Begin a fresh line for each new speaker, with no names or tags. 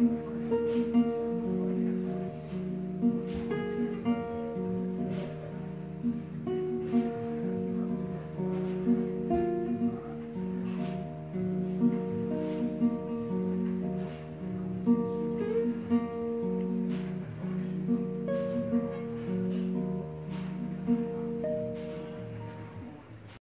Mm.